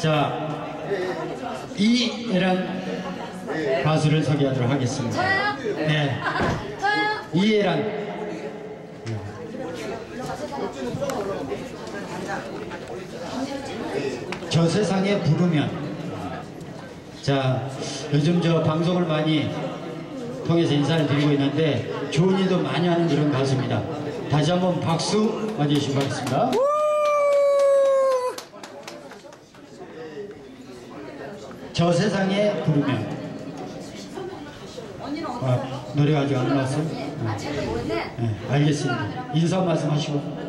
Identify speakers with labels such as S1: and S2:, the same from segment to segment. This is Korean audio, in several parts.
S1: 자, 이애란 가수를 소개하도록 하겠습니다.
S2: 저요?
S1: 네,
S2: 저요?
S1: 이애란. 저 세상에 부르면 자 요즘 저 방송을 많이 통해서 인사를 드리고 있는데 좋은 일도 많이 하는 그런 가수입니다 다시 한번 박수 맞이해주시기 바랍니다 저 세상에 부르면 아, 노래가 아직 안 나왔어요?
S2: 아, 제가 모르는데.
S1: 네, 알겠습니다 인사 말씀 하시고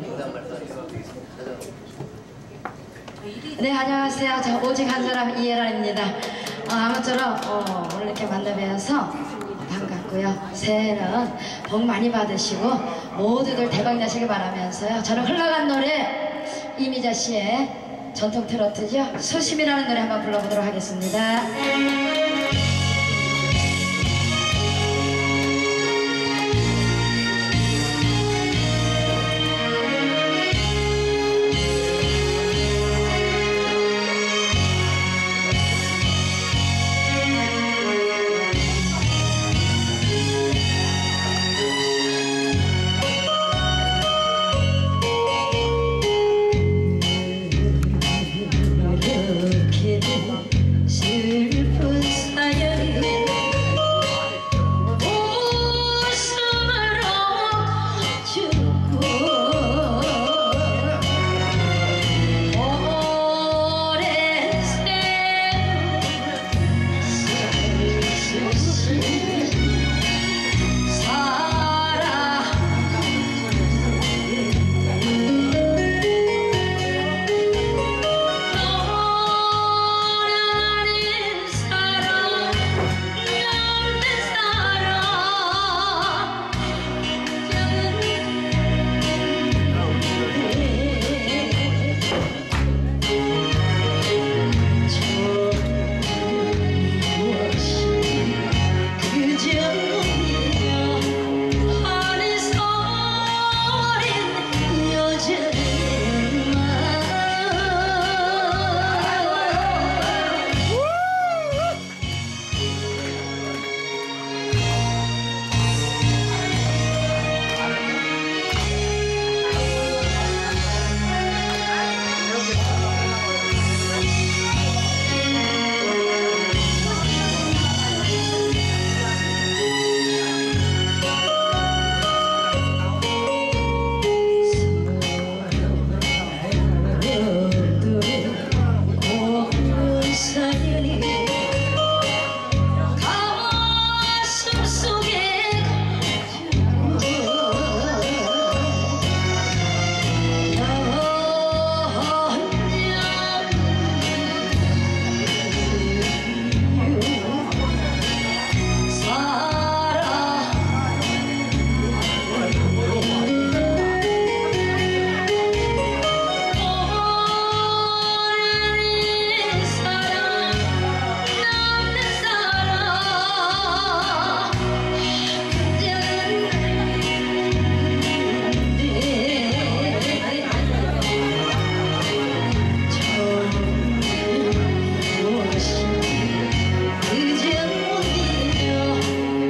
S2: 네, 안녕하세요. 저 오직 한 사람 이해란입니다. 어, 아무쪼록 어, 오늘 이렇게 만나뵈어서 반갑고요. 새해는 복 많이 받으시고 모두들 대박 나시길 바라면서요. 저는 흘러간 노래 이미자 씨의 전통 트로트죠. 소심이라는 노래 한번 불러보도록 하겠습니다.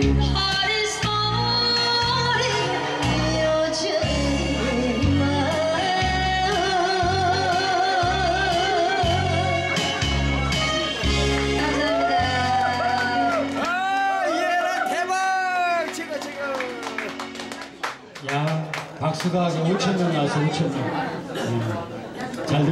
S3: 최고.
S1: 야 박수가 5천 명 나와서 5천 명. 음, 잘 들었습니다